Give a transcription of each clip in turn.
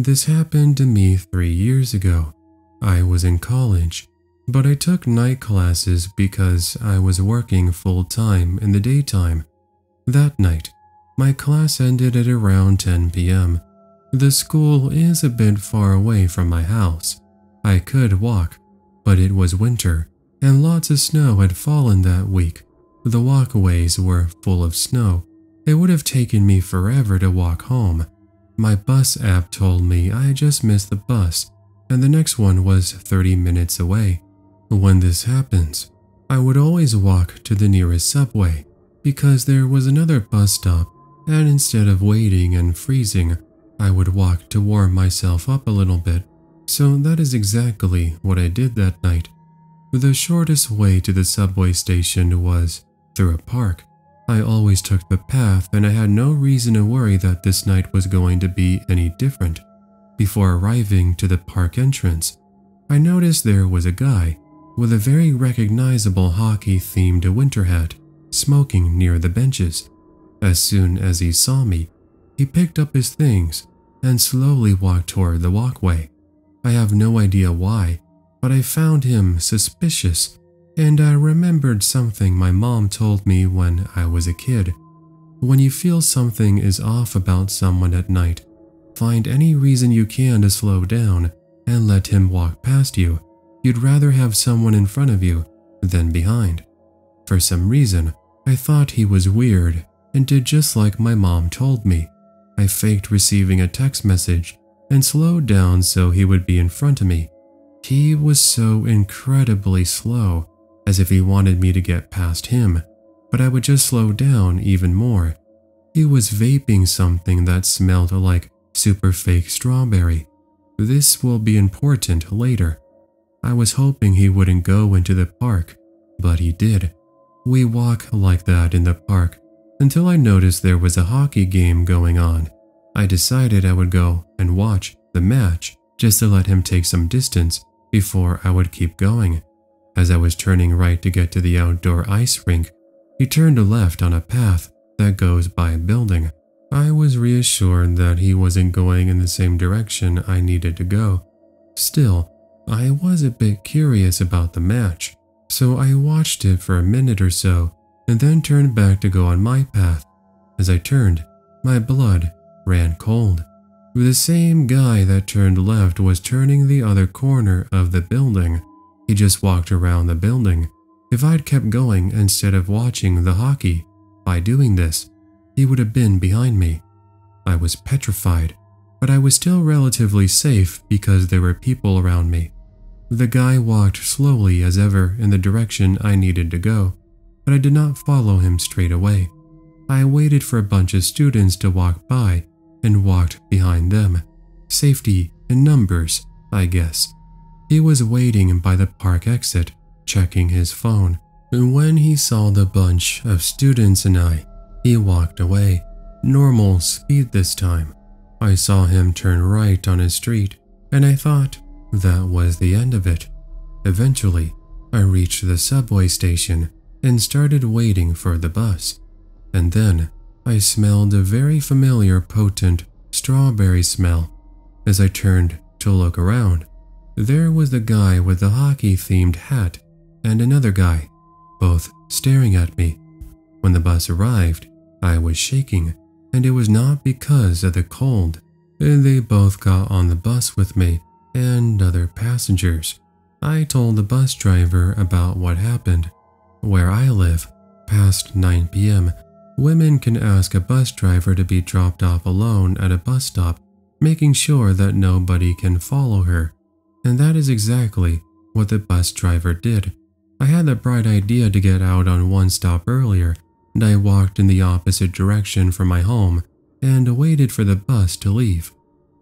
This happened to me three years ago. I was in college, but I took night classes because I was working full time in the daytime. That night, my class ended at around 10 p.m. The school is a bit far away from my house. I could walk, but it was winter and lots of snow had fallen that week. The walkways were full of snow. It would have taken me forever to walk home. My bus app told me I had just missed the bus and the next one was 30 minutes away. When this happens, I would always walk to the nearest subway because there was another bus stop and instead of waiting and freezing, I would walk to warm myself up a little bit. So that is exactly what I did that night. The shortest way to the subway station was through a park. I always took the path and I had no reason to worry that this night was going to be any different. Before arriving to the park entrance, I noticed there was a guy with a very recognizable hockey-themed winter hat smoking near the benches. As soon as he saw me, he picked up his things and slowly walked toward the walkway. I have no idea why, but I found him suspicious and I remembered something my mom told me when I was a kid. When you feel something is off about someone at night, find any reason you can to slow down and let him walk past you. You'd rather have someone in front of you than behind. For some reason, I thought he was weird and did just like my mom told me. I faked receiving a text message and slowed down so he would be in front of me. He was so incredibly slow, as if he wanted me to get past him, but I would just slow down even more. He was vaping something that smelled like super fake strawberry. This will be important later. I was hoping he wouldn't go into the park, but he did. We walk like that in the park until I noticed there was a hockey game going on. I decided I would go and watch the match just to let him take some distance before I would keep going. As I was turning right to get to the outdoor ice rink, he turned left on a path that goes by a building. I was reassured that he wasn't going in the same direction I needed to go. Still, I was a bit curious about the match, so I watched it for a minute or so and then turned back to go on my path. As I turned, my blood ran cold. The same guy that turned left was turning the other corner of the building. He just walked around the building. If I'd kept going instead of watching the hockey, by doing this, he would have been behind me. I was petrified, but I was still relatively safe because there were people around me. The guy walked slowly as ever in the direction I needed to go but I did not follow him straight away. I waited for a bunch of students to walk by and walked behind them. Safety in numbers, I guess. He was waiting by the park exit, checking his phone, and when he saw the bunch of students and I, he walked away. Normal speed this time. I saw him turn right on his street, and I thought that was the end of it. Eventually, I reached the subway station and started waiting for the bus. And then I smelled a very familiar potent strawberry smell. As I turned to look around, there was the guy with the hockey themed hat and another guy, both staring at me. When the bus arrived, I was shaking, and it was not because of the cold. They both got on the bus with me and other passengers. I told the bus driver about what happened where I live, past 9 p.m., women can ask a bus driver to be dropped off alone at a bus stop, making sure that nobody can follow her. And that is exactly what the bus driver did. I had the bright idea to get out on one stop earlier, and I walked in the opposite direction from my home and waited for the bus to leave.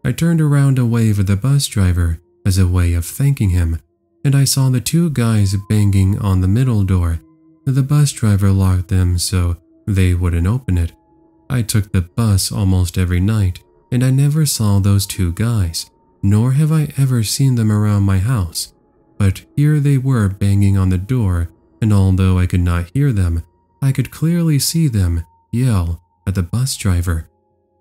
I turned around to wave at the bus driver as a way of thanking him, and I saw the two guys banging on the middle door the bus driver locked them so they wouldn't open it. I took the bus almost every night, and I never saw those two guys, nor have I ever seen them around my house. But here they were banging on the door, and although I could not hear them, I could clearly see them yell at the bus driver.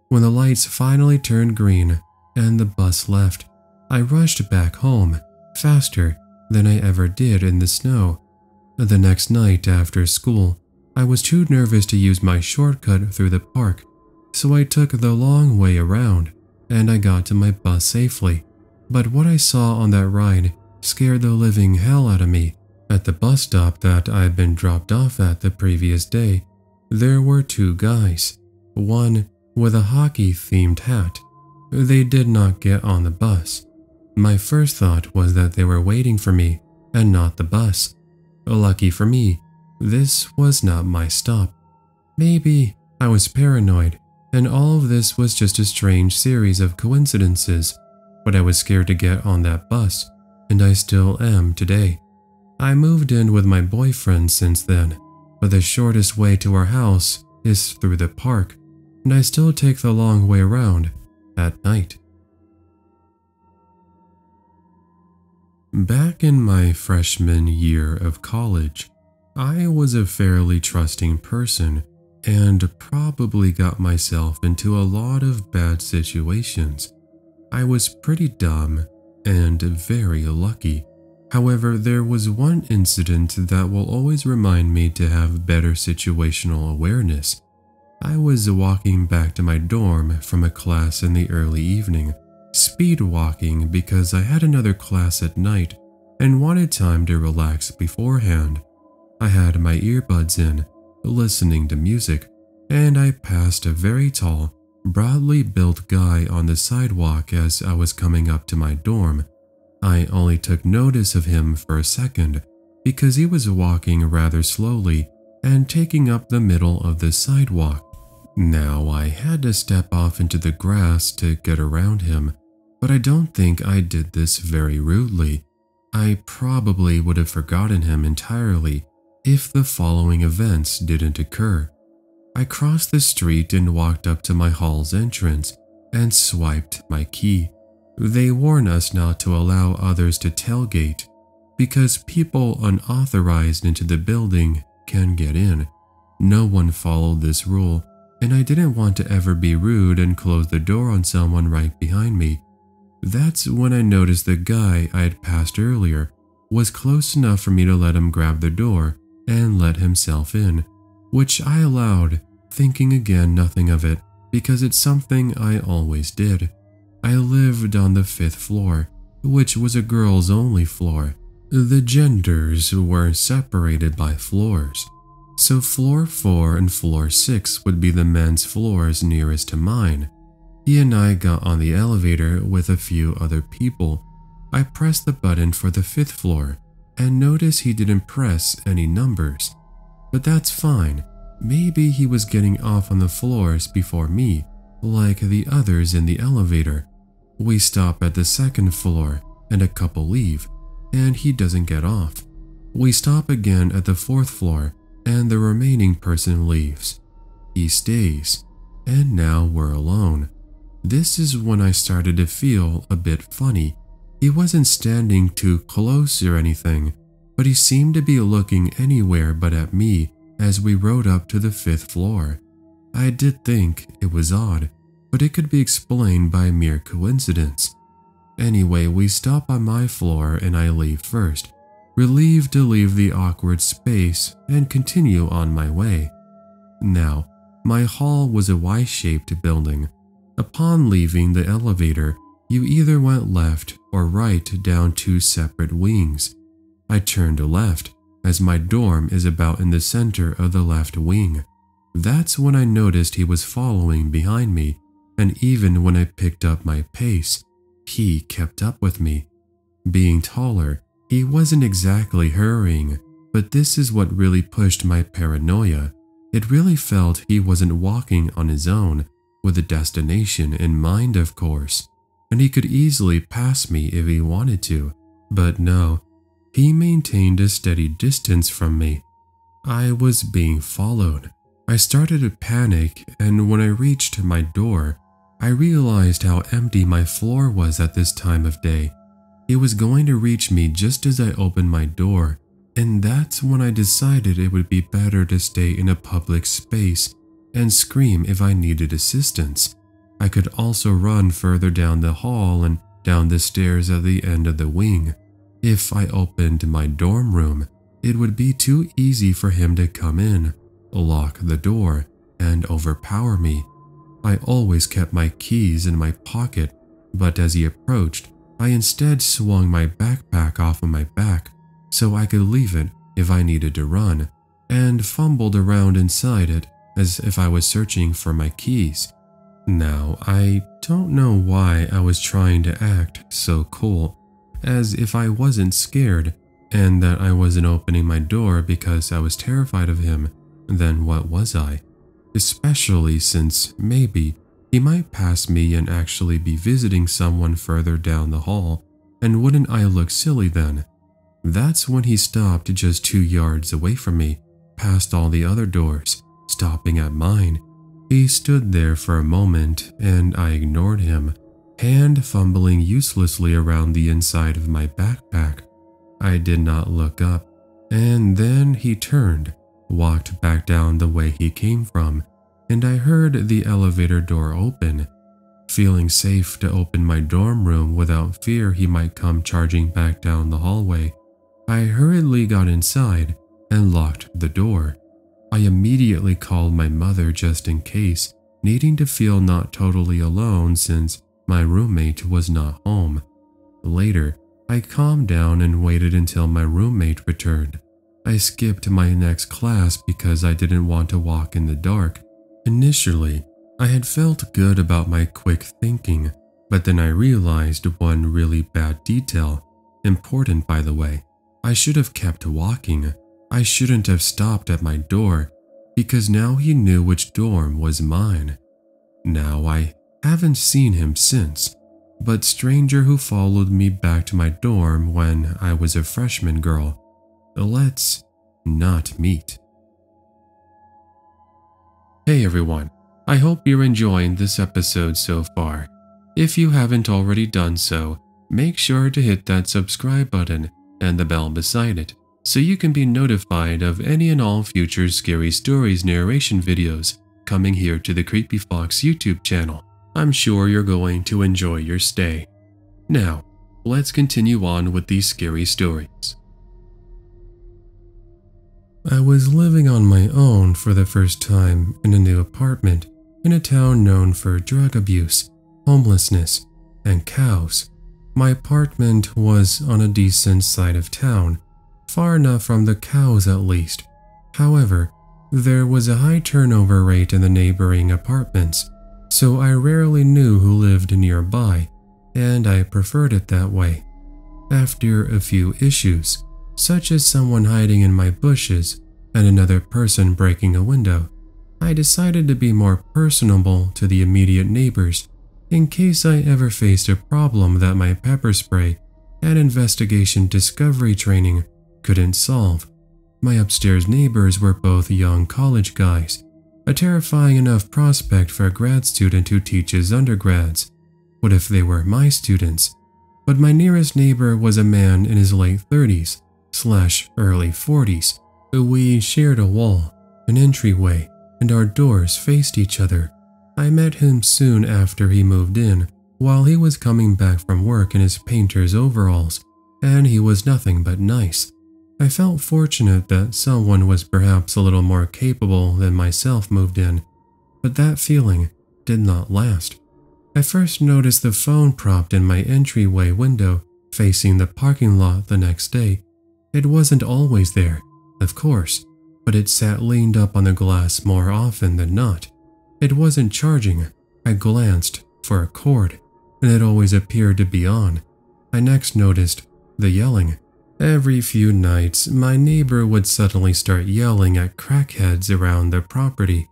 When the lights finally turned green, and the bus left. I rushed back home, faster than I ever did in the snow. The next night after school, I was too nervous to use my shortcut through the park, so I took the long way around and I got to my bus safely. But what I saw on that ride scared the living hell out of me. At the bus stop that I had been dropped off at the previous day, there were two guys, one with a hockey themed hat. They did not get on the bus. My first thought was that they were waiting for me and not the bus. Lucky for me, this was not my stop. Maybe I was paranoid and all of this was just a strange series of coincidences, but I was scared to get on that bus, and I still am today. I moved in with my boyfriend since then, but the shortest way to our house is through the park, and I still take the long way around at night. Back in my freshman year of college, I was a fairly trusting person and probably got myself into a lot of bad situations. I was pretty dumb and very lucky. However, there was one incident that will always remind me to have better situational awareness. I was walking back to my dorm from a class in the early evening, speed walking because I had another class at night and wanted time to relax beforehand. I had my earbuds in, listening to music, and I passed a very tall, broadly built guy on the sidewalk as I was coming up to my dorm. I only took notice of him for a second because he was walking rather slowly and taking up the middle of the sidewalk. Now I had to step off into the grass to get around him, but I don't think I did this very rudely. I probably would have forgotten him entirely if the following events didn't occur. I crossed the street and walked up to my hall's entrance and swiped my key. They warn us not to allow others to tailgate because people unauthorized into the building can get in. No one followed this rule, and I didn't want to ever be rude and close the door on someone right behind me. That's when I noticed the guy I had passed earlier was close enough for me to let him grab the door and let himself in, which I allowed, thinking again nothing of it because it's something I always did. I lived on the fifth floor, which was a girls' only floor. The genders were separated by floors, so floor 4 and floor 6 would be the men's floors nearest to mine, he and I got on the elevator with a few other people. I pressed the button for the fifth floor and notice he didn't press any numbers. But that's fine. Maybe he was getting off on the floors before me, like the others in the elevator. We stop at the second floor and a couple leave, and he doesn't get off. We stop again at the fourth floor and the remaining person leaves. He stays, and now we're alone. This is when I started to feel a bit funny. He wasn't standing too close or anything, but he seemed to be looking anywhere but at me as we rode up to the fifth floor. I did think it was odd, but it could be explained by mere coincidence. Anyway, we stop on my floor and I leave first, relieved to leave the awkward space and continue on my way. Now, my hall was a Y-shaped building Upon leaving the elevator, you either went left or right down two separate wings. I turned left, as my dorm is about in the center of the left wing. That's when I noticed he was following behind me, and even when I picked up my pace, he kept up with me. Being taller, he wasn't exactly hurrying, but this is what really pushed my paranoia. It really felt he wasn't walking on his own, with a destination in mind, of course, and he could easily pass me if he wanted to. But no, he maintained a steady distance from me. I was being followed. I started to panic, and when I reached my door, I realized how empty my floor was at this time of day. He was going to reach me just as I opened my door, and that's when I decided it would be better to stay in a public space and scream if I needed assistance. I could also run further down the hall and down the stairs at the end of the wing. If I opened my dorm room, it would be too easy for him to come in, lock the door, and overpower me. I always kept my keys in my pocket, but as he approached, I instead swung my backpack off of my back so I could leave it if I needed to run, and fumbled around inside it as if I was searching for my keys. Now, I don't know why I was trying to act so cool, as if I wasn't scared and that I wasn't opening my door because I was terrified of him, then what was I? Especially since maybe he might pass me and actually be visiting someone further down the hall, and wouldn't I look silly then? That's when he stopped just two yards away from me, past all the other doors, stopping at mine. He stood there for a moment and I ignored him, hand fumbling uselessly around the inside of my backpack. I did not look up, and then he turned, walked back down the way he came from, and I heard the elevator door open. Feeling safe to open my dorm room without fear he might come charging back down the hallway, I hurriedly got inside and locked the door. I immediately called my mother just in case, needing to feel not totally alone since my roommate was not home. Later, I calmed down and waited until my roommate returned. I skipped my next class because I didn't want to walk in the dark. Initially, I had felt good about my quick thinking, but then I realized one really bad detail. Important, by the way. I should have kept walking. I shouldn't have stopped at my door because now he knew which dorm was mine. Now I haven't seen him since, but stranger who followed me back to my dorm when I was a freshman girl. Let's not meet. Hey everyone, I hope you're enjoying this episode so far. If you haven't already done so, make sure to hit that subscribe button and the bell beside it so you can be notified of any and all future Scary Stories narration videos coming here to the Creepy Fox YouTube channel. I'm sure you're going to enjoy your stay. Now, let's continue on with these scary stories. I was living on my own for the first time in a new apartment in a town known for drug abuse, homelessness, and cows. My apartment was on a decent side of town far enough from the cows at least. However, there was a high turnover rate in the neighboring apartments, so I rarely knew who lived nearby, and I preferred it that way. After a few issues, such as someone hiding in my bushes and another person breaking a window, I decided to be more personable to the immediate neighbors in case I ever faced a problem that my pepper spray and investigation discovery training couldn't solve. My upstairs neighbors were both young college guys, a terrifying enough prospect for a grad student who teaches undergrads. What if they were my students? But my nearest neighbor was a man in his late 30s slash early 40s. We shared a wall, an entryway, and our doors faced each other. I met him soon after he moved in, while he was coming back from work in his painter's overalls, and he was nothing but nice. I felt fortunate that someone was perhaps a little more capable than myself moved in, but that feeling did not last. I first noticed the phone propped in my entryway window facing the parking lot the next day. It wasn't always there, of course, but it sat leaned up on the glass more often than not. It wasn't charging. I glanced for a cord, and it always appeared to be on. I next noticed the yelling. Every few nights, my neighbor would suddenly start yelling at crackheads around their property.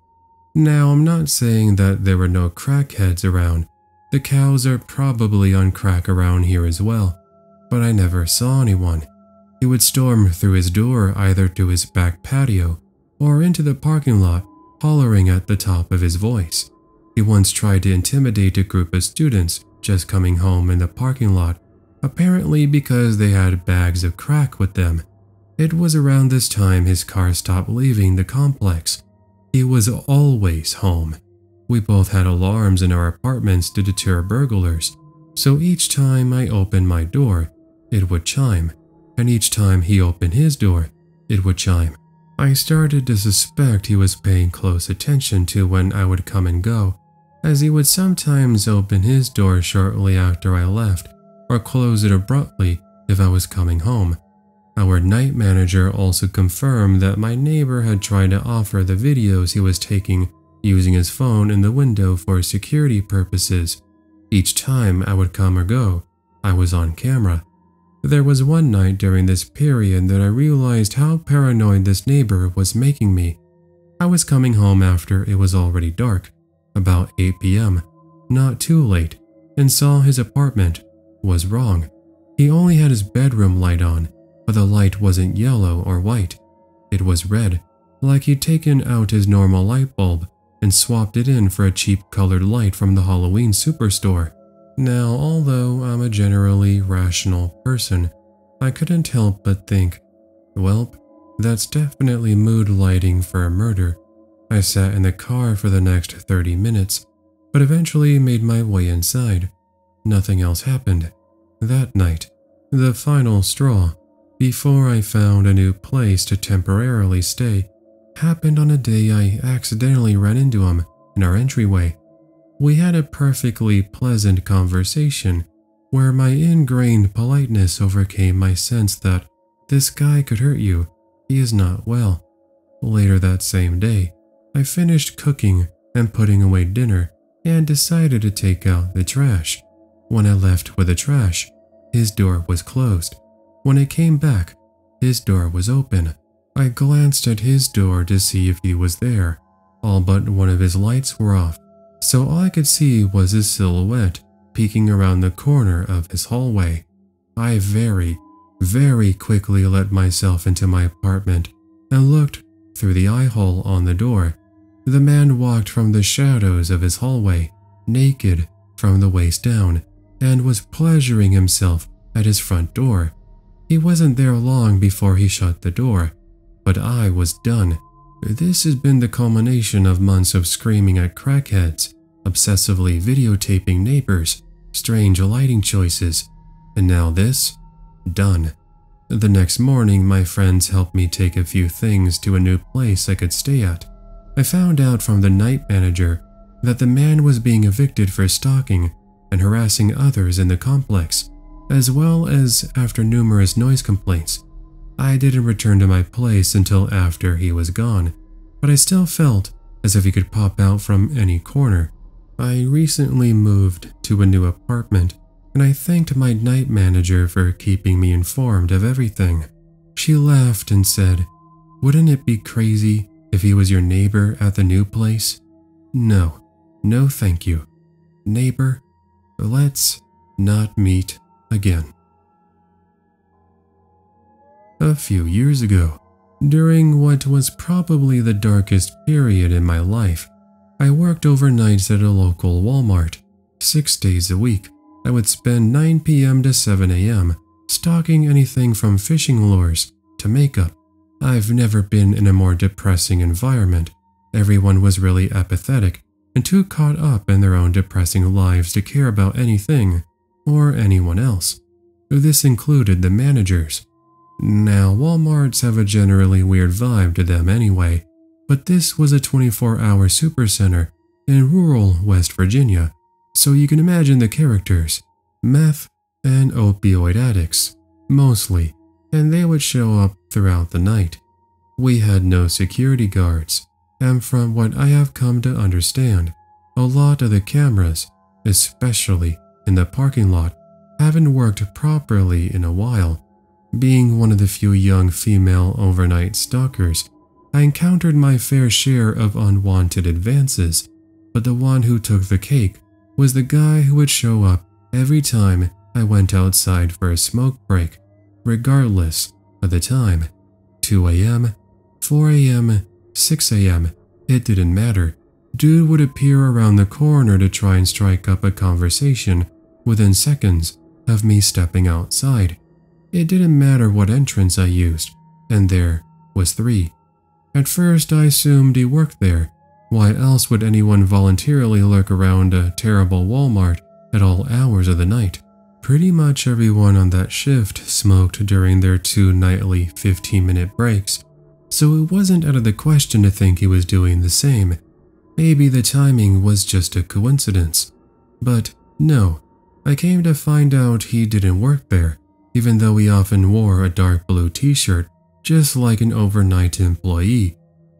Now, I'm not saying that there were no crackheads around. The cows are probably on crack around here as well, but I never saw anyone. He would storm through his door either to his back patio or into the parking lot, hollering at the top of his voice. He once tried to intimidate a group of students just coming home in the parking lot apparently because they had bags of crack with them. It was around this time his car stopped leaving the complex. He was always home. We both had alarms in our apartments to deter burglars, so each time I opened my door, it would chime, and each time he opened his door, it would chime. I started to suspect he was paying close attention to when I would come and go, as he would sometimes open his door shortly after I left or close it abruptly if I was coming home. Our night manager also confirmed that my neighbor had tried to offer the videos he was taking using his phone in the window for security purposes. Each time I would come or go, I was on camera. There was one night during this period that I realized how paranoid this neighbor was making me. I was coming home after it was already dark, about 8 p.m., not too late, and saw his apartment was wrong. He only had his bedroom light on, but the light wasn't yellow or white. It was red, like he'd taken out his normal light bulb and swapped it in for a cheap colored light from the Halloween superstore. Now, although I'm a generally rational person, I couldn't help but think, well, that's definitely mood lighting for a murder. I sat in the car for the next 30 minutes, but eventually made my way inside. Nothing else happened. That night, the final straw, before I found a new place to temporarily stay, happened on a day I accidentally ran into him in our entryway. We had a perfectly pleasant conversation where my ingrained politeness overcame my sense that this guy could hurt you, he is not well. Later that same day, I finished cooking and putting away dinner and decided to take out the trash. When I left with the trash, his door was closed. When I came back, his door was open. I glanced at his door to see if he was there. All but one of his lights were off, so all I could see was his silhouette peeking around the corner of his hallway. I very, very quickly let myself into my apartment and looked through the eye hole on the door. The man walked from the shadows of his hallway, naked from the waist down, and was pleasuring himself at his front door. He wasn't there long before he shut the door, but I was done. This has been the culmination of months of screaming at crackheads, obsessively videotaping neighbors, strange lighting choices, and now this? Done. The next morning, my friends helped me take a few things to a new place I could stay at. I found out from the night manager that the man was being evicted for stalking and harassing others in the complex, as well as after numerous noise complaints. I didn't return to my place until after he was gone, but I still felt as if he could pop out from any corner. I recently moved to a new apartment, and I thanked my night manager for keeping me informed of everything. She laughed and said, Wouldn't it be crazy if he was your neighbor at the new place? No, no thank you. Neighbor, Let's not meet again. A few years ago, during what was probably the darkest period in my life, I worked overnights at a local Walmart. Six days a week, I would spend 9 p.m. to 7 a.m. stocking anything from fishing lures to makeup. I've never been in a more depressing environment. Everyone was really apathetic and too caught up in their own depressing lives to care about anything or anyone else. This included the managers. Now, Walmarts have a generally weird vibe to them anyway, but this was a 24 hour supercenter in rural West Virginia, so you can imagine the characters meth and opioid addicts, mostly, and they would show up throughout the night. We had no security guards, and from what I have come to understand, a lot of the cameras, especially in the parking lot, haven't worked properly in a while. Being one of the few young female overnight stockers, I encountered my fair share of unwanted advances, but the one who took the cake was the guy who would show up every time I went outside for a smoke break, regardless of the time 2 a.m., 4 a.m., 6 a.m., it didn't matter. Dude would appear around the corner to try and strike up a conversation within seconds of me stepping outside. It didn't matter what entrance I used, and there was three. At first, I assumed he worked there, Why else would anyone voluntarily lurk around a terrible Walmart at all hours of the night? Pretty much everyone on that shift smoked during their two nightly 15 minute breaks, so it wasn't out of the question to think he was doing the same. Maybe the timing was just a coincidence. But no, I came to find out he didn't work there, even though he often wore a dark blue t shirt, just like an overnight employee.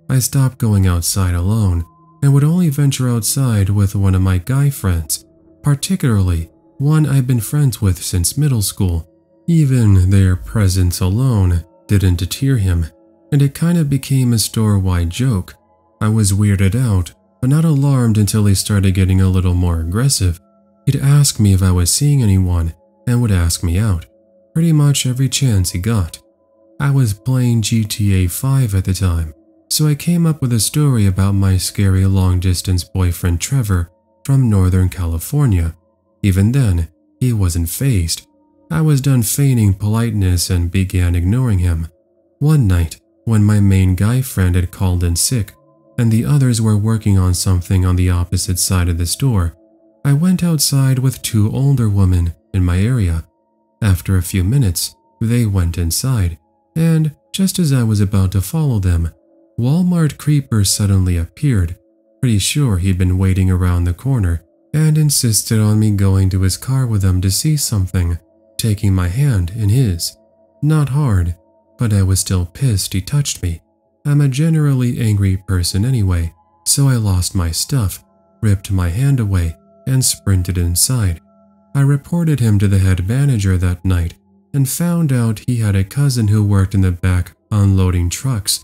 I stopped going outside alone and would only venture outside with one of my guy friends, particularly one I've been friends with since middle school. Even their presence alone didn't deter him, and it kind of became a store wide joke. I was weirded out, but not alarmed until he started getting a little more aggressive. He'd ask me if I was seeing anyone and would ask me out, pretty much every chance he got. I was playing GTA 5 at the time, so I came up with a story about my scary long distance boyfriend Trevor from Northern California even then, he wasn't fazed. I was done feigning politeness and began ignoring him. One night, when my main guy friend had called in sick and the others were working on something on the opposite side of the store, I went outside with two older women in my area. After a few minutes, they went inside, and just as I was about to follow them, Walmart Creeper suddenly appeared. Pretty sure he'd been waiting around the corner and insisted on me going to his car with him to see something, taking my hand in his. Not hard, but I was still pissed he touched me. I'm a generally angry person anyway, so I lost my stuff, ripped my hand away, and sprinted inside. I reported him to the head manager that night and found out he had a cousin who worked in the back unloading trucks.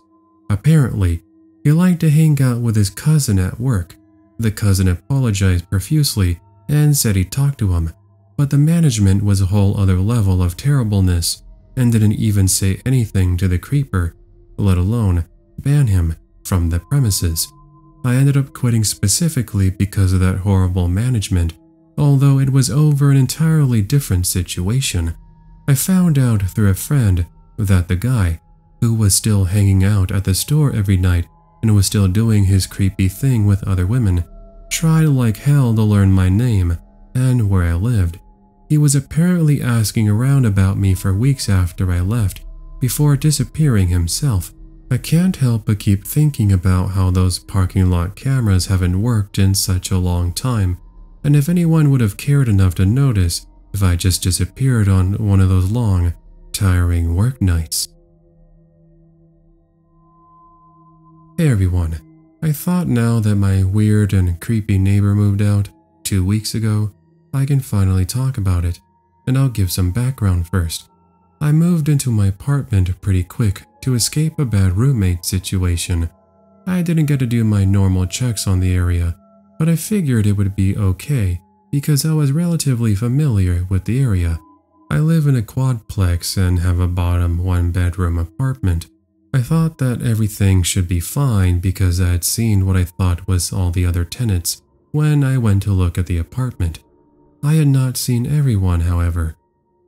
Apparently, he liked to hang out with his cousin at work the cousin apologized profusely and said he talked to him, but the management was a whole other level of terribleness and didn't even say anything to the creeper, let alone ban him from the premises. I ended up quitting specifically because of that horrible management, although it was over an entirely different situation. I found out through a friend that the guy, who was still hanging out at the store every night and was still doing his creepy thing with other women, tried like hell to learn my name and where I lived. He was apparently asking around about me for weeks after I left, before disappearing himself. I can't help but keep thinking about how those parking lot cameras haven't worked in such a long time, and if anyone would have cared enough to notice if I just disappeared on one of those long, tiring work nights. Hey everyone, I thought now that my weird and creepy neighbor moved out two weeks ago, I can finally talk about it, and I'll give some background first. I moved into my apartment pretty quick to escape a bad roommate situation. I didn't get to do my normal checks on the area, but I figured it would be okay because I was relatively familiar with the area. I live in a quadplex and have a bottom one bedroom apartment. I thought that everything should be fine because I had seen what I thought was all the other tenants when I went to look at the apartment. I had not seen everyone, however.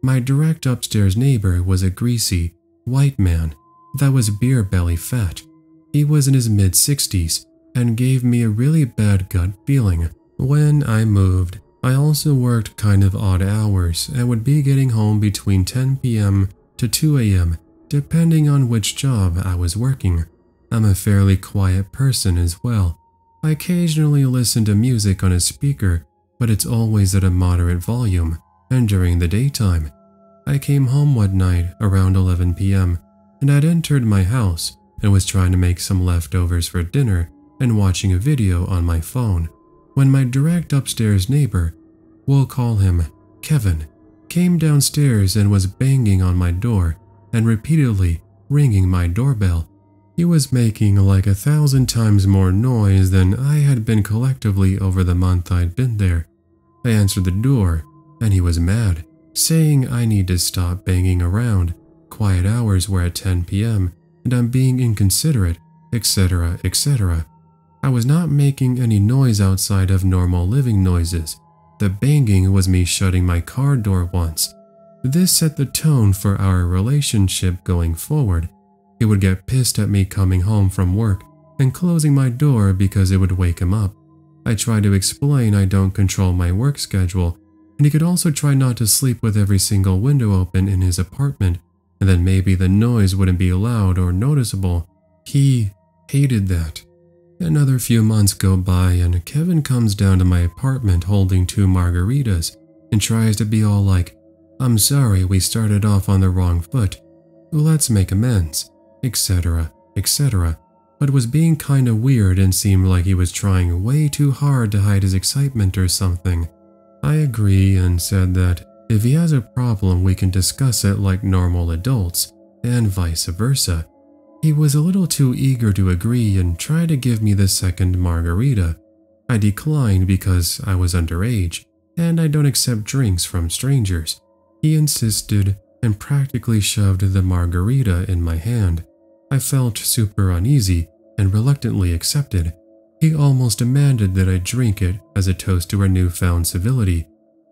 My direct upstairs neighbor was a greasy, white man that was beer belly fat. He was in his mid 60s and gave me a really bad gut feeling. When I moved, I also worked kind of odd hours and would be getting home between 10 p.m. to 2 a.m depending on which job I was working. I'm a fairly quiet person as well. I occasionally listen to music on a speaker, but it's always at a moderate volume and during the daytime. I came home one night around 11 p.m. and I'd entered my house and was trying to make some leftovers for dinner and watching a video on my phone when my direct upstairs neighbor, we'll call him Kevin, came downstairs and was banging on my door and repeatedly ringing my doorbell. He was making like a thousand times more noise than I had been collectively over the month I'd been there. I answered the door, and he was mad, saying I need to stop banging around. Quiet hours were at 10 p.m., and I'm being inconsiderate, etc., etc. I was not making any noise outside of normal living noises. The banging was me shutting my car door once, this set the tone for our relationship going forward. He would get pissed at me coming home from work and closing my door because it would wake him up. I tried to explain I don't control my work schedule, and he could also try not to sleep with every single window open in his apartment, and then maybe the noise wouldn't be loud or noticeable. He hated that. Another few months go by, and Kevin comes down to my apartment holding two margaritas and tries to be all like, I'm sorry we started off on the wrong foot. Let's make amends, etc., etc but was being kinda weird and seemed like he was trying way too hard to hide his excitement or something. I agree and said that if he has a problem, we can discuss it like normal adults, and vice versa. He was a little too eager to agree and tried to give me the second margarita. I declined because I was underage, and I don't accept drinks from strangers. He insisted and practically shoved the margarita in my hand. I felt super uneasy and reluctantly accepted. He almost demanded that I drink it as a toast to our newfound civility.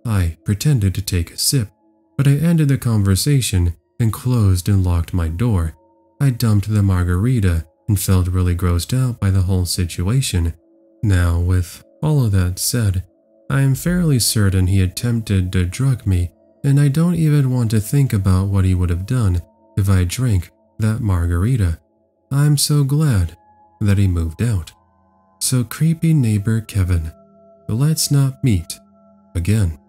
I pretended to take a sip, but I ended the conversation and closed and locked my door. I dumped the margarita and felt really grossed out by the whole situation. Now, with all of that said, I am fairly certain he attempted to drug me, and I don't even want to think about what he would have done if I drank that margarita. I'm so glad that he moved out. So, creepy neighbor Kevin, let's not meet again.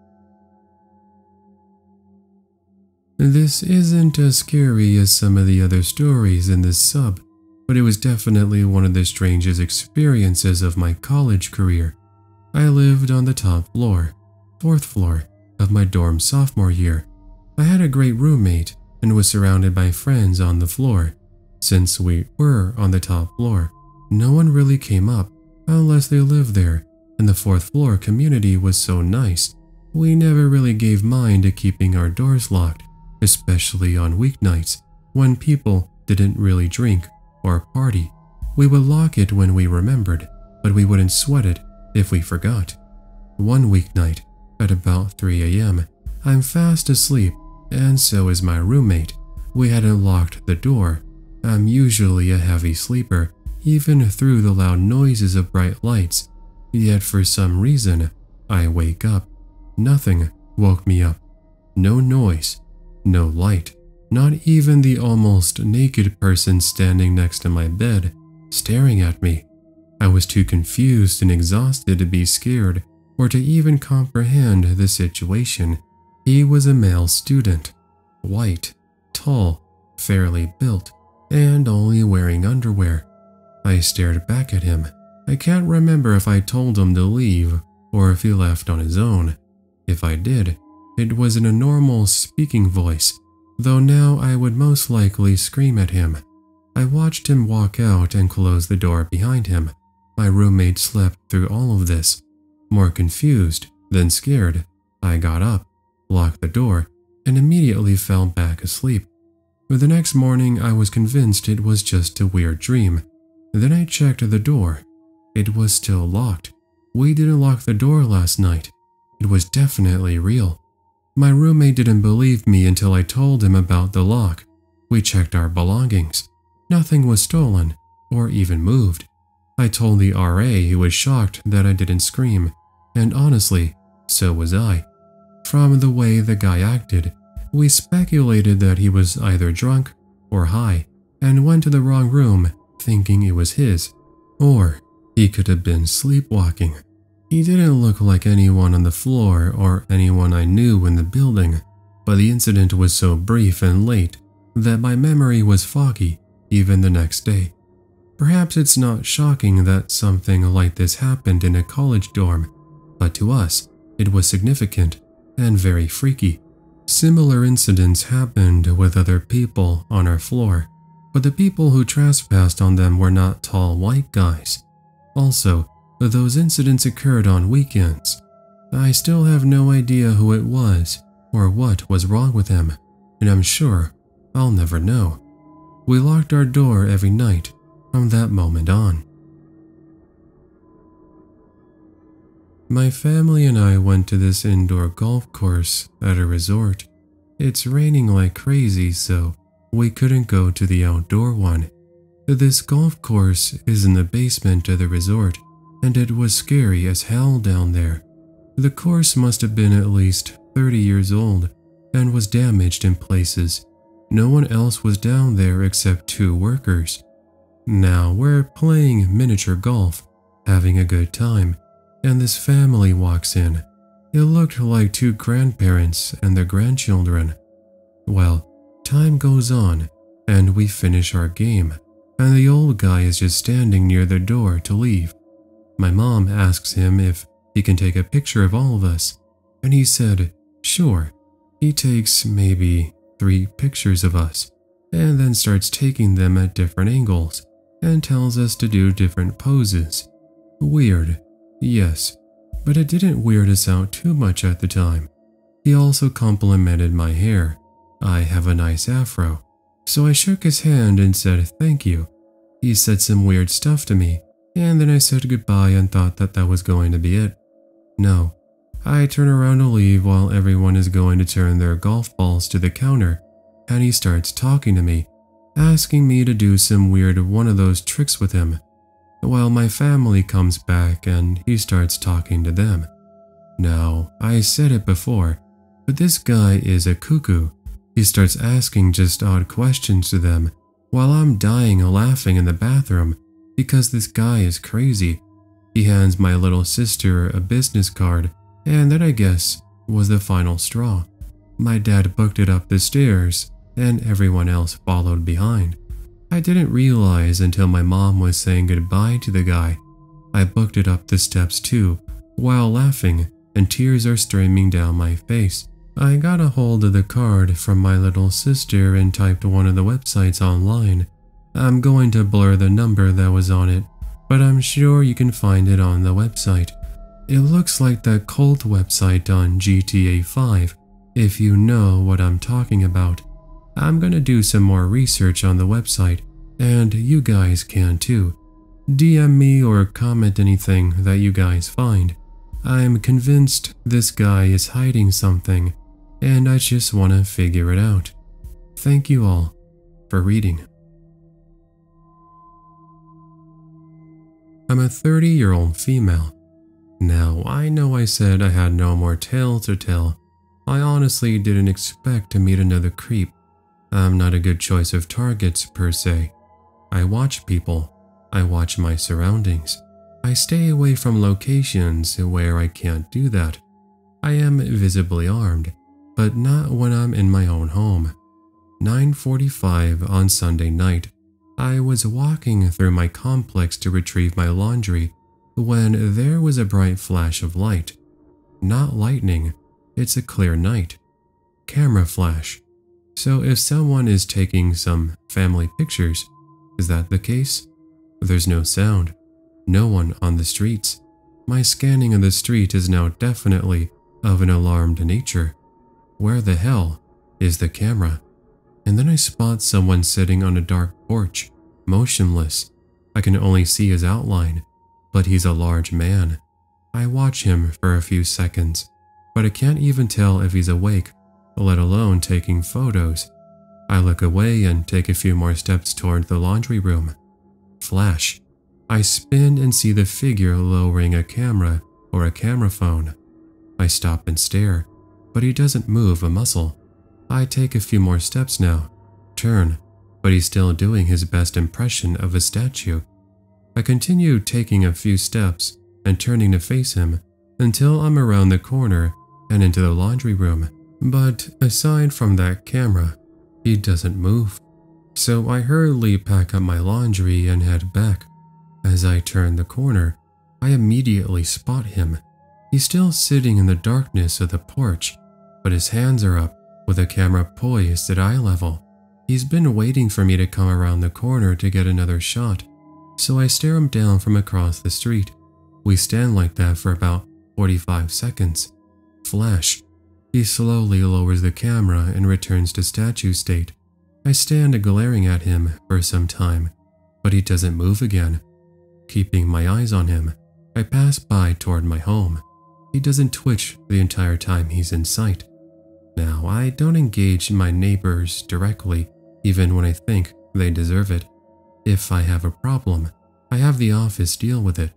This isn't as scary as some of the other stories in this sub, but it was definitely one of the strangest experiences of my college career. I lived on the top floor, fourth floor, of my dorm sophomore year. I had a great roommate and was surrounded by friends on the floor. Since we were on the top floor, no one really came up unless they lived there, and the fourth floor community was so nice. We never really gave mind to keeping our doors locked, especially on weeknights when people didn't really drink or party. We would lock it when we remembered, but we wouldn't sweat it if we forgot. One weeknight, at about 3 a.m., I'm fast asleep, and so is my roommate. We hadn't locked the door, I'm usually a heavy sleeper, even through the loud noises of bright lights, yet for some reason, I wake up. Nothing woke me up. No noise, no light, not even the almost naked person standing next to my bed, staring at me. I was too confused and exhausted to be scared or to even comprehend the situation. He was a male student, white, tall, fairly built, and only wearing underwear. I stared back at him. I can't remember if I told him to leave or if he left on his own. If I did, it was in a normal speaking voice, though now I would most likely scream at him. I watched him walk out and close the door behind him. My roommate slept through all of this. More confused than scared, I got up, locked the door, and immediately fell back asleep. But The next morning, I was convinced it was just a weird dream. Then I checked the door. It was still locked. We didn't lock the door last night. It was definitely real. My roommate didn't believe me until I told him about the lock. We checked our belongings. Nothing was stolen or even moved. I told the RA who was shocked that I didn't scream, and honestly, so was I. From the way the guy acted, we speculated that he was either drunk or high and went to the wrong room thinking it was his. Or he could have been sleepwalking. He didn't look like anyone on the floor or anyone I knew in the building, but the incident was so brief and late that my memory was foggy even the next day. Perhaps it's not shocking that something like this happened in a college dorm, but to us, it was significant and very freaky. Similar incidents happened with other people on our floor, but the people who trespassed on them were not tall white guys. Also, those incidents occurred on weekends. I still have no idea who it was or what was wrong with him, and I'm sure I'll never know. We locked our door every night from that moment on. My family and I went to this indoor golf course at a resort. It's raining like crazy, so we couldn't go to the outdoor one. This golf course is in the basement of the resort, and it was scary as hell down there. The course must have been at least 30 years old and was damaged in places. No one else was down there except two workers. Now we're playing miniature golf, having a good time, and this family walks in. It looked like two grandparents and their grandchildren. Well, time goes on, and we finish our game, and the old guy is just standing near the door to leave. My mom asks him if he can take a picture of all of us, and he said, sure. He takes maybe three pictures of us, and then starts taking them at different angles, and tells us to do different poses. Weird, yes, but it didn't weird us out too much at the time. He also complimented my hair. I have a nice afro, so I shook his hand and said thank you. He said some weird stuff to me, and then I said goodbye and thought that that was going to be it. No, I turn around to leave while everyone is going to turn their golf balls to the counter, and he starts talking to me, asking me to do some weird one of those tricks with him. Well, my family comes back and he starts talking to them. Now, I said it before, but this guy is a cuckoo. He starts asking just odd questions to them while I'm dying laughing in the bathroom because this guy is crazy. He hands my little sister a business card, and that I guess was the final straw. My dad booked it up the stairs, and everyone else followed behind. I didn't realize until my mom was saying goodbye to the guy. I booked it up the steps too, while laughing, and tears are streaming down my face. I got a hold of the card from my little sister and typed one of the websites online. I'm going to blur the number that was on it, but I'm sure you can find it on the website. It looks like the cult website on GTA 5, if you know what I'm talking about. I'm gonna do some more research on the website, and you guys can too. DM me or comment anything that you guys find. I'm convinced this guy is hiding something, and I just want to figure it out. Thank you all for reading. I'm a 30 year old female. Now, I know I said I had no more tales to tell. I honestly didn't expect to meet another creep I'm not a good choice of targets per se. I watch people. I watch my surroundings. I stay away from locations where I can't do that. I am visibly armed, but not when I'm in my own home. 9.45 on Sunday night, I was walking through my complex to retrieve my laundry when there was a bright flash of light. Not lightning, it's a clear night. Camera flash. So if someone is taking some family pictures, is that the case? There's no sound, no one on the streets. My scanning of the street is now definitely of an alarmed nature. Where the hell is the camera? And then I spot someone sitting on a dark porch, motionless. I can only see his outline, but he's a large man. I watch him for a few seconds, but I can't even tell if he's awake let alone taking photos. I look away and take a few more steps toward the laundry room. Flash. I spin and see the figure lowering a camera or a camera phone. I stop and stare, but he doesn't move a muscle. I take a few more steps now, turn, but he's still doing his best impression of a statue. I continue taking a few steps and turning to face him until I'm around the corner and into the laundry room. But aside from that camera, he doesn't move. So I hurriedly pack up my laundry and head back. As I turn the corner, I immediately spot him. He's still sitting in the darkness of the porch, but his hands are up with the camera poised at eye level. He's been waiting for me to come around the corner to get another shot, so I stare him down from across the street. We stand like that for about 45 seconds. Flash, he slowly lowers the camera and returns to statue state. I stand glaring at him for some time, but he doesn't move again. Keeping my eyes on him, I pass by toward my home. He doesn't twitch the entire time he's in sight. Now, I don't engage my neighbors directly, even when I think they deserve it. If I have a problem, I have the office deal with it.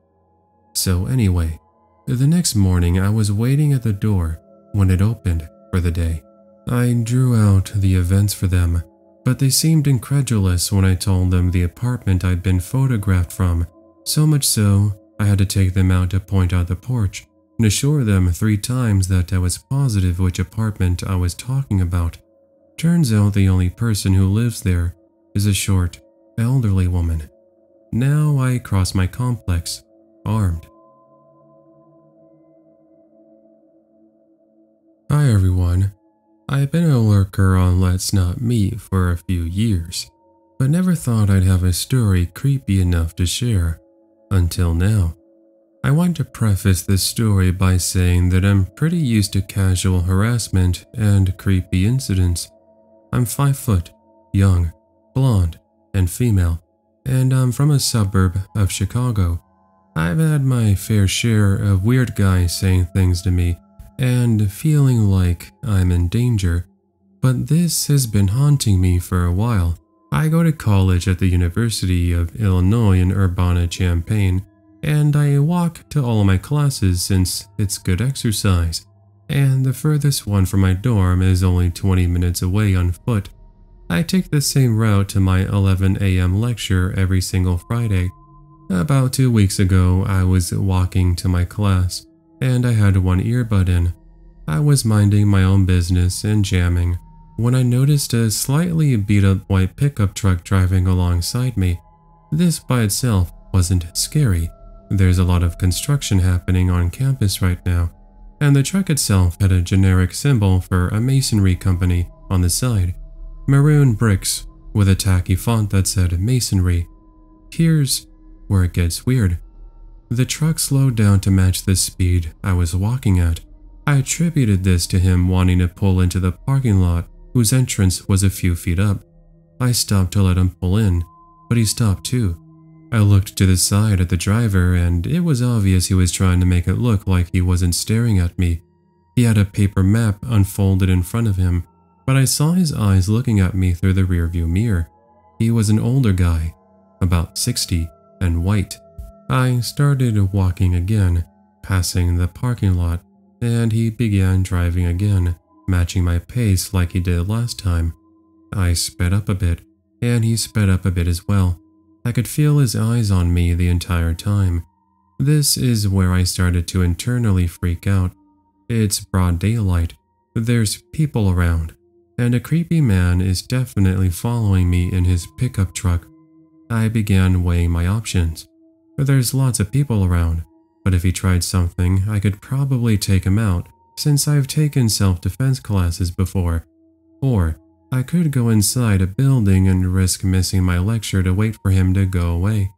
So, anyway, the next morning I was waiting at the door when it opened for the day. I drew out the events for them, but they seemed incredulous when I told them the apartment I'd been photographed from, so much so I had to take them out to point out the porch and assure them three times that I was positive which apartment I was talking about. Turns out the only person who lives there is a short, elderly woman. Now I cross my complex, armed. Hi everyone. I've been a lurker on Let's Not Meet for a few years, but never thought I'd have a story creepy enough to share. Until now. I want to preface this story by saying that I'm pretty used to casual harassment and creepy incidents. I'm 5 foot, young, blonde, and female, and I'm from a suburb of Chicago. I've had my fair share of weird guys saying things to me and feeling like I'm in danger, but this has been haunting me for a while. I go to college at the University of Illinois in Urbana-Champaign, and I walk to all of my classes since it's good exercise, and the furthest one from my dorm is only 20 minutes away on foot. I take the same route to my 11 a.m. lecture every single Friday. About two weeks ago, I was walking to my class and I had one earbud in. I was minding my own business and jamming when I noticed a slightly beat up white pickup truck driving alongside me. This by itself wasn't scary. There's a lot of construction happening on campus right now, and the truck itself had a generic symbol for a masonry company on the side maroon bricks with a tacky font that said masonry. Here's where it gets weird. The truck slowed down to match the speed I was walking at. I attributed this to him wanting to pull into the parking lot, whose entrance was a few feet up. I stopped to let him pull in, but he stopped too. I looked to the side at the driver, and it was obvious he was trying to make it look like he wasn't staring at me. He had a paper map unfolded in front of him, but I saw his eyes looking at me through the rearview mirror. He was an older guy, about 60, and white. I started walking again, passing the parking lot, and he began driving again, matching my pace like he did last time. I sped up a bit, and he sped up a bit as well. I could feel his eyes on me the entire time. This is where I started to internally freak out. It's broad daylight, there's people around, and a creepy man is definitely following me in his pickup truck. I began weighing my options. There's lots of people around, but if he tried something, I could probably take him out since I've taken self-defense classes before. Or I could go inside a building and risk missing my lecture to wait for him to go away.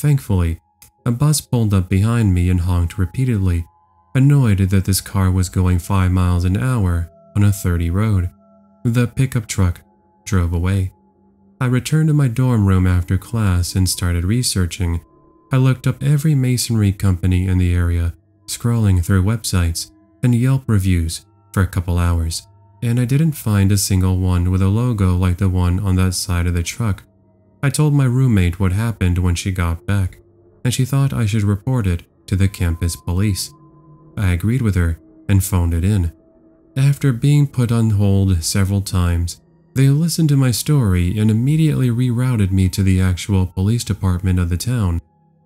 Thankfully, a bus pulled up behind me and honked repeatedly, annoyed that this car was going 5 miles an hour on a 30 road. The pickup truck drove away. I returned to my dorm room after class and started researching I looked up every masonry company in the area, scrolling through websites and Yelp reviews for a couple hours, and I didn't find a single one with a logo like the one on that side of the truck. I told my roommate what happened when she got back, and she thought I should report it to the campus police. I agreed with her and phoned it in. After being put on hold several times, they listened to my story and immediately rerouted me to the actual police department of the town.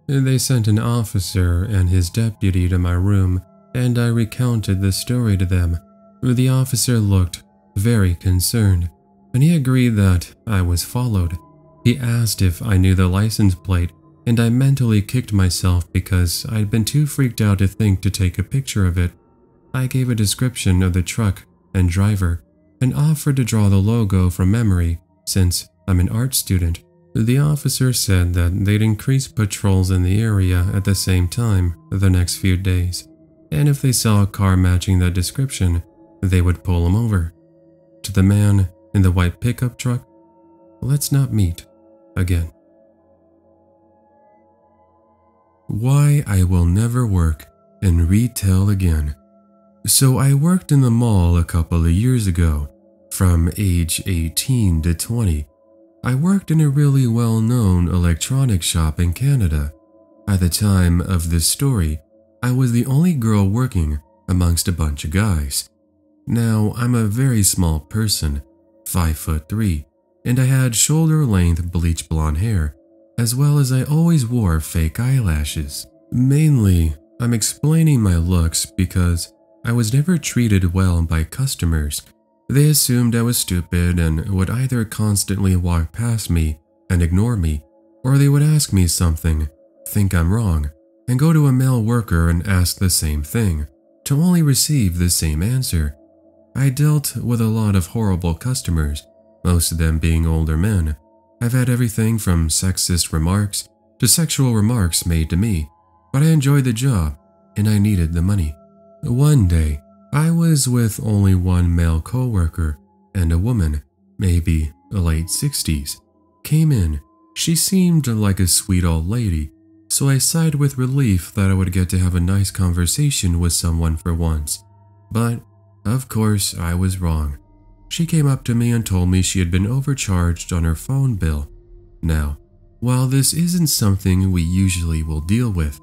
They sent an officer and his deputy to my room, and I recounted the story to them. The officer looked very concerned, and he agreed that I was followed. He asked if I knew the license plate, and I mentally kicked myself because I'd been too freaked out to think to take a picture of it. I gave a description of the truck and driver, and offered to draw the logo from memory since I'm an art student. The officer said that they'd increase patrols in the area at the same time the next few days, and if they saw a car matching that description, they would pull him over. To the man in the white pickup truck, let's not meet again. Why I will never work in retail again. So I worked in the mall a couple of years ago, from age 18 to 20 I worked in a really well known electronics shop in Canada. At the time of this story, I was the only girl working amongst a bunch of guys. Now, I'm a very small person, 5 foot 3, and I had shoulder length bleach blonde hair, as well as I always wore fake eyelashes. Mainly, I'm explaining my looks because I was never treated well by customers. They assumed I was stupid and would either constantly walk past me and ignore me, or they would ask me something, think I'm wrong, and go to a male worker and ask the same thing, to only receive the same answer. I dealt with a lot of horrible customers, most of them being older men. I've had everything from sexist remarks to sexual remarks made to me, but I enjoyed the job and I needed the money. One day, I was with only one male coworker and a woman, maybe late 60s, came in. She seemed like a sweet old lady, so I sighed with relief that I would get to have a nice conversation with someone for once. But, of course, I was wrong. She came up to me and told me she had been overcharged on her phone bill. Now, while this isn't something we usually will deal with,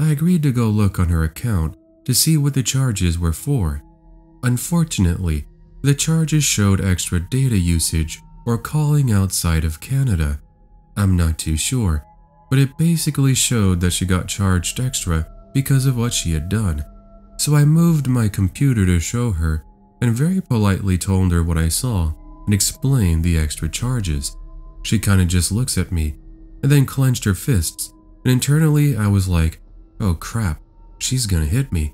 I agreed to go look on her account to see what the charges were for. Unfortunately, the charges showed extra data usage or calling outside of Canada. I'm not too sure, but it basically showed that she got charged extra because of what she had done. So I moved my computer to show her and very politely told her what I saw and explained the extra charges. She kinda just looks at me and then clenched her fists, and internally I was like, oh crap, she's gonna hit me.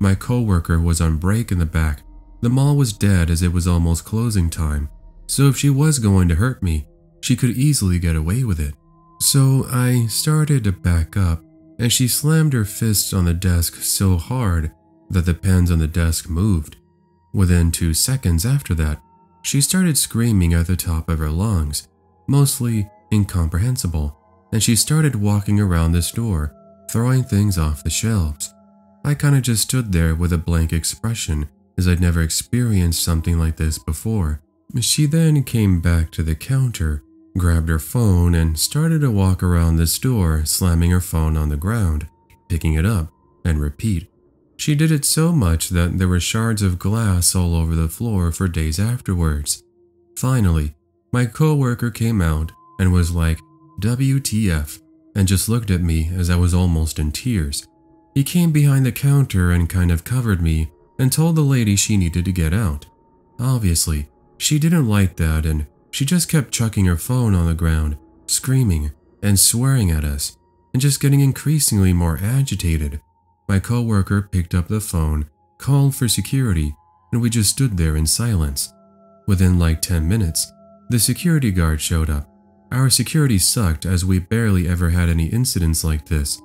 My coworker was on break in the back. The mall was dead as it was almost closing time, so if she was going to hurt me, she could easily get away with it. So I started to back up, and she slammed her fists on the desk so hard that the pens on the desk moved. Within two seconds after that, she started screaming at the top of her lungs, mostly incomprehensible, and she started walking around the store, throwing things off the shelves. I kinda just stood there with a blank expression as I'd never experienced something like this before. She then came back to the counter, grabbed her phone, and started to walk around the store, slamming her phone on the ground, picking it up, and repeat. She did it so much that there were shards of glass all over the floor for days afterwards. Finally, my coworker came out and was like, WTF, and just looked at me as I was almost in tears. He came behind the counter and kind of covered me and told the lady she needed to get out. Obviously, she didn't like that and she just kept chucking her phone on the ground, screaming and swearing at us, and just getting increasingly more agitated. My coworker picked up the phone, called for security, and we just stood there in silence. Within like 10 minutes, the security guard showed up. Our security sucked as we barely ever had any incidents like this.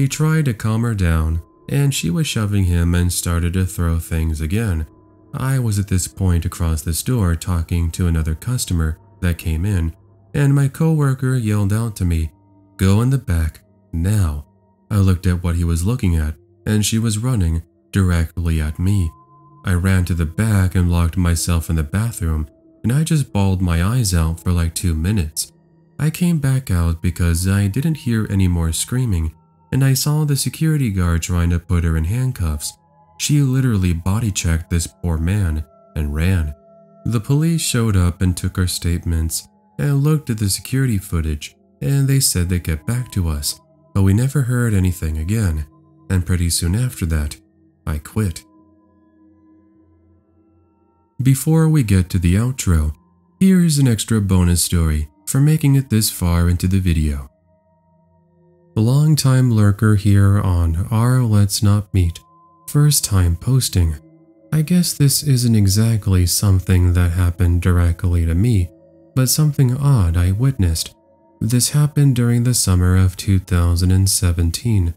He tried to calm her down, and she was shoving him and started to throw things again. I was at this point across the store talking to another customer that came in, and my coworker yelled out to me, Go in the back, now. I looked at what he was looking at, and she was running directly at me. I ran to the back and locked myself in the bathroom, and I just bawled my eyes out for like two minutes. I came back out because I didn't hear any more screaming and I saw the security guard trying to put her in handcuffs. She literally body checked this poor man and ran. The police showed up and took our statements and looked at the security footage, and they said they'd get back to us, but we never heard anything again. And pretty soon after that, I quit. Before we get to the outro, here's an extra bonus story for making it this far into the video. Long-time lurker here on our Let's Not Meet. First time posting. I guess this isn't exactly something that happened directly to me, but something odd I witnessed. This happened during the summer of 2017.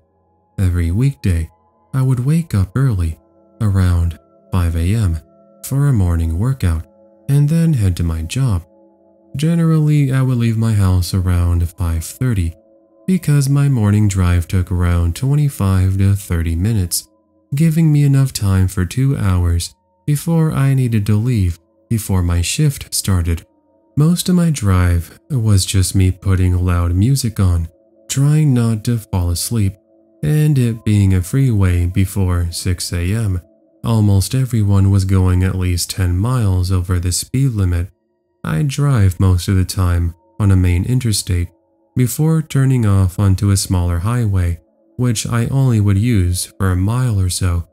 Every weekday, I would wake up early, around 5 a.m., for a morning workout, and then head to my job. Generally, I would leave my house around 5.30 because my morning drive took around 25 to 30 minutes, giving me enough time for two hours before I needed to leave before my shift started. Most of my drive was just me putting loud music on, trying not to fall asleep, and it being a freeway before 6 a.m. Almost everyone was going at least 10 miles over the speed limit. I drive most of the time on a main interstate before turning off onto a smaller highway, which I only would use for a mile or so.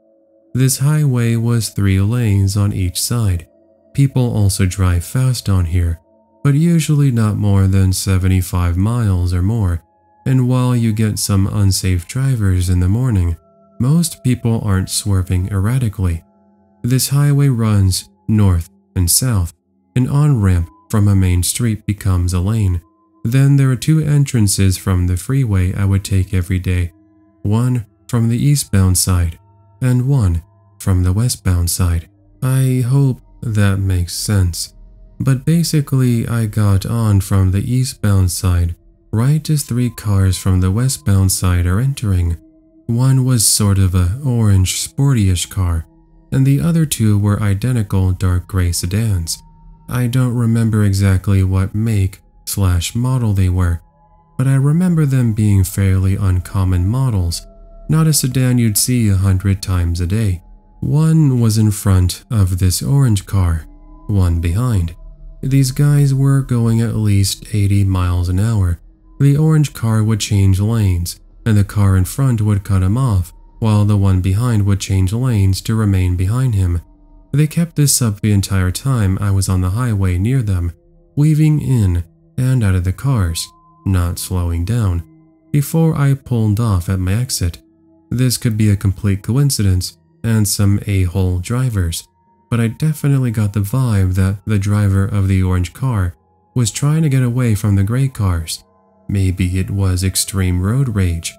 This highway was three lanes on each side. People also drive fast on here, but usually not more than 75 miles or more. And while you get some unsafe drivers in the morning, most people aren't swerving erratically. This highway runs north and south. An on-ramp from a main street becomes a lane. Then there are two entrances from the freeway I would take every day. One from the eastbound side and one from the westbound side. I hope that makes sense. But basically, I got on from the eastbound side right as three cars from the westbound side are entering. One was sort of a orange sportyish car, and the other two were identical dark gray sedans. I don't remember exactly what make slash model they were, but I remember them being fairly uncommon models, not a sedan you'd see a hundred times a day. One was in front of this orange car, one behind. These guys were going at least 80 miles an hour. The orange car would change lanes, and the car in front would cut him off, while the one behind would change lanes to remain behind him. They kept this up the entire time I was on the highway near them, weaving in and out of the cars, not slowing down, before I pulled off at my exit. This could be a complete coincidence and some a-hole drivers, but I definitely got the vibe that the driver of the orange car was trying to get away from the gray cars. Maybe it was extreme road rage,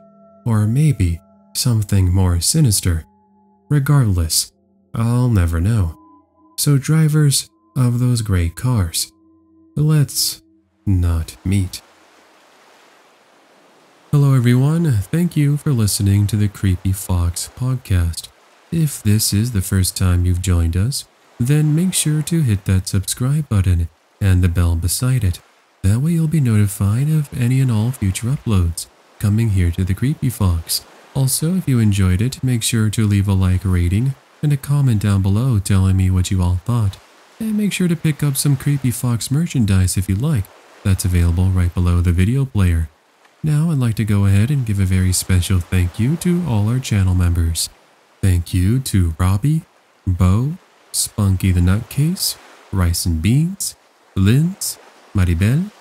or maybe something more sinister. Regardless, I'll never know. So drivers of those gray cars, let's not meet. Hello everyone, thank you for listening to the Creepy Fox podcast. If this is the first time you've joined us, then make sure to hit that subscribe button and the bell beside it. That way you'll be notified of any and all future uploads coming here to the Creepy Fox. Also, if you enjoyed it, make sure to leave a like rating and a comment down below telling me what you all thought. And make sure to pick up some Creepy Fox merchandise if you like. That's available right below the video player. Now I'd like to go ahead and give a very special thank you to all our channel members. Thank you to Robbie, Bo, Spunky the Nutcase, Rice and Beans, Linz, Maribel,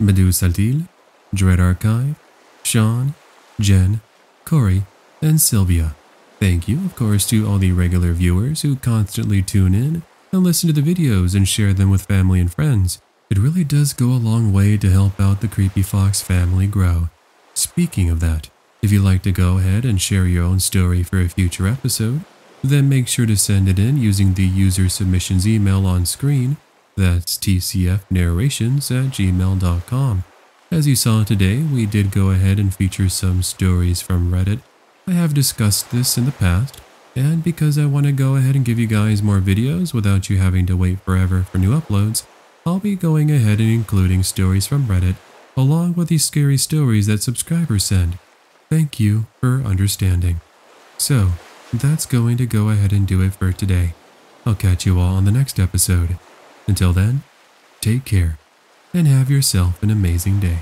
Medu Saltil, Dread Archive, Sean, Jen, Corey, and Sylvia. Thank you, of course, to all the regular viewers who constantly tune in and listen to the videos and share them with family and friends. It really does go a long way to help out the Creepy Fox family grow. Speaking of that, if you'd like to go ahead and share your own story for a future episode, then make sure to send it in using the user submissions email on screen. That's tcfnarrations at gmail.com. As you saw today, we did go ahead and feature some stories from Reddit. I have discussed this in the past, and because I want to go ahead and give you guys more videos without you having to wait forever for new uploads, I'll be going ahead and including stories from Reddit, along with these scary stories that subscribers send. Thank you for understanding. So, that's going to go ahead and do it for today. I'll catch you all on the next episode. Until then, take care and have yourself an amazing day.